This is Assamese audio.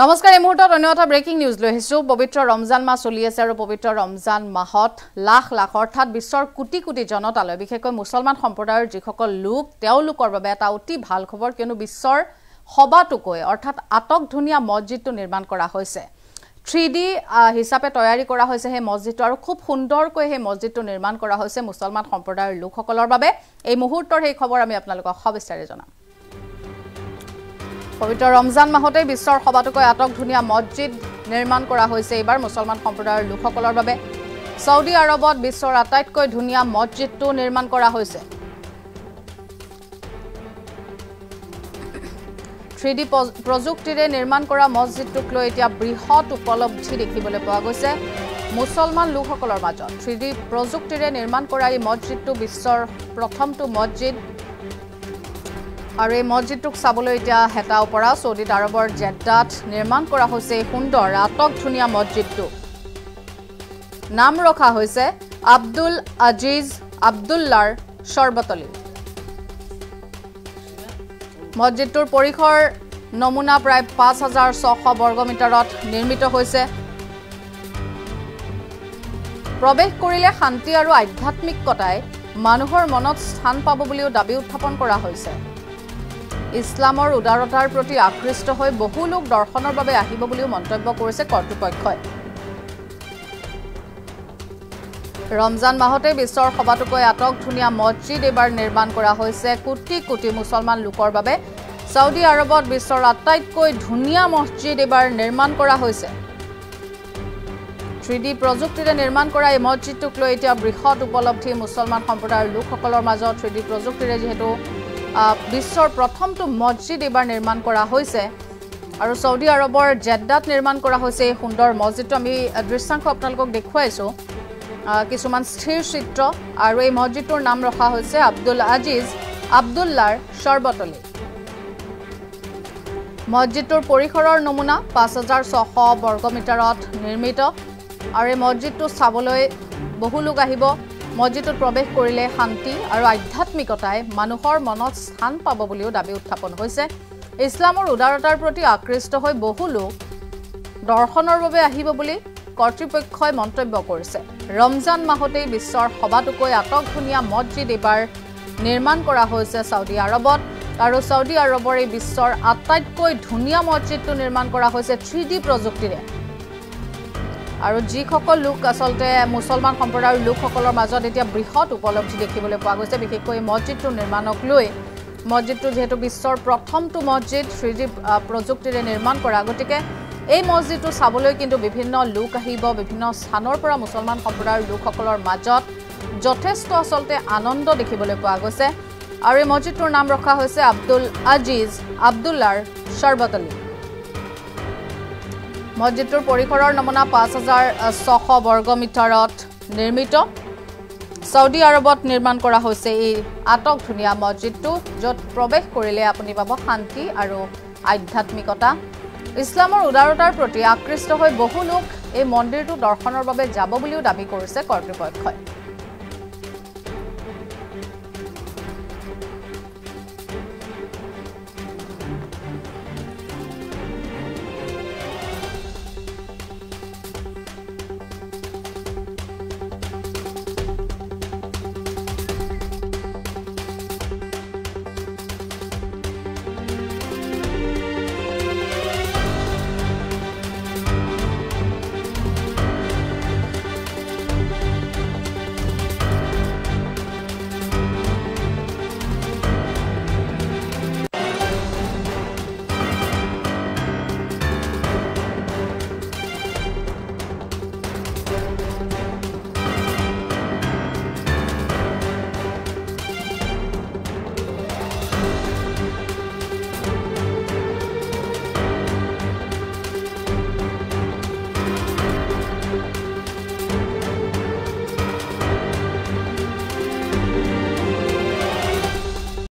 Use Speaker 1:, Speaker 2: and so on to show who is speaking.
Speaker 1: নমস্কাৰ এই মুহূৰ্তত অন্য এটা ব্ৰেকিং নিউজ লৈ আহিছোঁ। পবিত্ৰ ৰমজান মাহ চলি আছে আৰু পবিত্ৰ ৰমজান মাহত লাখ লাখ অৰ্থাৎ বিশ্বৰ কোটি কোটি জনতালৈ বিশেষকৈ মুছলমান সম্প্ৰদায়ৰ যিসকল লোক তেওঁলোকৰ বাবে এটা অতি ভাল খবৰ কিয়নো বিশ্বৰ সবাতোকৈ অৰ্থাৎ আটকধুনীয়া মছজিদটো নিৰ্মাণ কৰা হৈছে। থ্ৰী ডি হিচাপে তৈয়াৰী কৰা হৈছে সেই মছজিদটো আৰু খুব সুন্দৰকৈ সেই মছজিদটো নিৰ্মাণ কৰা হৈছে মুছলমান সম্প্ৰদায়ৰ লোকসকলৰ বাবে। এই মুহূৰ্তৰ সেই খবৰ আমি আপোনালোকক সবিস্তাৰে জনাম। পবিত্ৰ ৰমজান মাহতেই বিশ্বৰ সবাতোকৈ আটকধুনীয়া মছজিদ নিৰ্মাণ কৰা হৈছে। এইবাৰ মুছলমান সম্প্ৰদায়ৰ লোকসকলৰ বাবে ছৌদি আৰবত বিশ্বৰ আটাইতকৈ ধুনীয়া মছজিদটো নিৰ্মাণ কৰা হৈছে। থ্ৰী ডি প্ৰযুক্তিৰে নিৰ্মাণ কৰা মছজিদটোক লৈ এতিয়া বৃহৎ উপলব্ধি দেখিবলৈ পোৱা গৈছে। মুছলমান লোকসকলৰ মাজত থ্ৰী ডি প্ৰযুক্তিৰে নিৰ্মাণ কৰা এই মছজিদটো বিশ্বৰ প্ৰথমটো মছজিদ আৰু এই মছজিদটোক চাবলৈ এতিয়া হেতাও পৰা চৌদি আৰবৰ জেড্ডাত নিৰ্মাণ কৰা হৈছে এই সুন্দৰ আটক ধুনীয়া মছজিদটো। নাম ৰখা হৈছে আব্দুল আজিজ আব্দুল্লাৰ চৰ্বতলী মছজিদটোৰ পৰিসৰ নমুনা প্ৰায় পাঁচ হাজাৰ ছশ বৰ্গমিটাৰত নিৰ্মিত হৈছে। প্ৰৱেশ কৰিলে শান্তি আৰু আধ্যাত্মিকতাই মানুহৰ মনত স্থান পাব বুলিও দাবী উত্থাপন কৰা হৈছে। ইছলামৰ উদাৰতাৰ প্ৰতি আকৃষ্ট হৈ বহু লোক দৰ্শনৰ বাবে আহিব বুলিও মন্তব্য কৰিছে কৰ্তৃপক্ষই। ৰমজান মাহতে বিশ্বৰ সবাতোকৈ আটক ধুনীয়া মছজিদ এইবাৰ নিৰ্মাণ কৰা হৈছে। কোটি কোটি মুছলমান লোকৰ বাবে ছৌদি আৰবত বিশ্বৰ আটাইতকৈ ধুনীয়া মছজিদ এইবাৰ নিৰ্মাণ কৰা হৈছে। থ্ৰী ডি প্ৰযুক্তিৰে নিৰ্মাণ কৰা এই মছজিদটোক লৈ এতিয়া বৃহৎ উপলব্ধি মুছলমান সম্প্ৰদায়ৰ লোকসকলৰ মাজত থ্ৰী ডি প্ৰযুক্তিৰে যিহেতু বিশ্বৰ প্ৰথমটো মছজিদ এইবাৰ নিৰ্মাণ কৰা হৈছে। আৰু ছৌদি আৰবৰ জেড্ডাত নিৰ্মাণ কৰা হৈছে এই সুন্দৰ মছজিদটো। আমি দৃশ্যাংশ আপোনালোকক দেখুৱাইছোঁ। কিছুমান স্থিৰ চিত্ৰ আৰু এই মছজিদটোৰ নাম ৰখা হৈছে আব্দুল আজিজ আব্দুল্লাৰ চৰ্বতলী মছজিদটোৰ পৰিসৰৰ নমুনা পাঁচ হাজাৰ ছশ বৰ্গমিটাৰত নিৰ্মিত। আৰু এই মছজিদটো চাবলৈ বহু লোক আহিব। মছজিদটোত প্ৰৱেশ কৰিলে শান্তি আৰু আধ্যাত্মিকতাই মানুহৰ মনত স্থান পাব বুলিও দাবী উত্থাপন হৈছে। ইছলামৰ উদাৰতাৰ প্ৰতি আকৃষ্ট হৈ বহু লোক দৰ্শনৰ বাবে আহিব বুলি কৰ্তৃপক্ষই মন্তব্য কৰিছে। ৰমজান মাহতেই বিশ্বৰ সবাতোকৈ আটকধুনীয়া মছজিদ এইবাৰ নিৰ্মাণ কৰা হৈছে ছৌদি আৰবত আৰু ছৌদি আৰবৰ এই বিশ্বৰ আটাইতকৈ ধুনীয়া মছজিদটো নিৰ্মাণ কৰা হৈছে থ্ৰী ডি প্ৰযুক্তিৰে। আৰু যিসকল লোক আচলতে মুছলমান সম্প্ৰদায়ৰ লোকসকলৰ মাজত এতিয়া বৃহৎ উপলব্ধি দেখিবলৈ পোৱা গৈছে বিশেষকৈ এই মছজিদটোৰ নিৰ্মাণক লৈ। মছজিদটো যিহেতু বিশ্বৰ প্ৰথমটো মছজিদ থ্ৰী ডি প্ৰযুক্তিৰে নিৰ্মাণ কৰা। গতিকে এই মছজিদটো চাবলৈ কিন্তু বিভিন্ন লোক আহিব বিভিন্ন স্থানৰ পৰা মুছলমান সম্প্ৰদায়ৰ লোকসকলৰ মাজত যথেষ্ট আচলতে আনন্দ দেখিবলৈ পোৱা গৈছে। আৰু এই মছজিদটোৰ নাম ৰখা হৈছে আব্দুল আজিজ আব্দুল্লাৰ চৰ্বতলী মছজিদটোৰ পৰিসৰৰ নমুনা পাঁচ হাজাৰ ছশ বৰ্গমিটাৰত নিৰ্মিত। ছৌদি আৰবত নিৰ্মাণ কৰা হৈছে এই আটক ধুনীয়া মছজিদটো য'ত প্ৰৱেশ কৰিলে আপুনি পাব শান্তি আৰু আধ্যাত্মিকতা। ইছলামৰ উদাৰতাৰ প্ৰতি আকৃষ্ট হৈ বহু লোক এই মন্দিৰটো দৰ্শনৰ বাবে যাব বুলিও দাবী কৰিছে কৰ্তৃপক্ষই।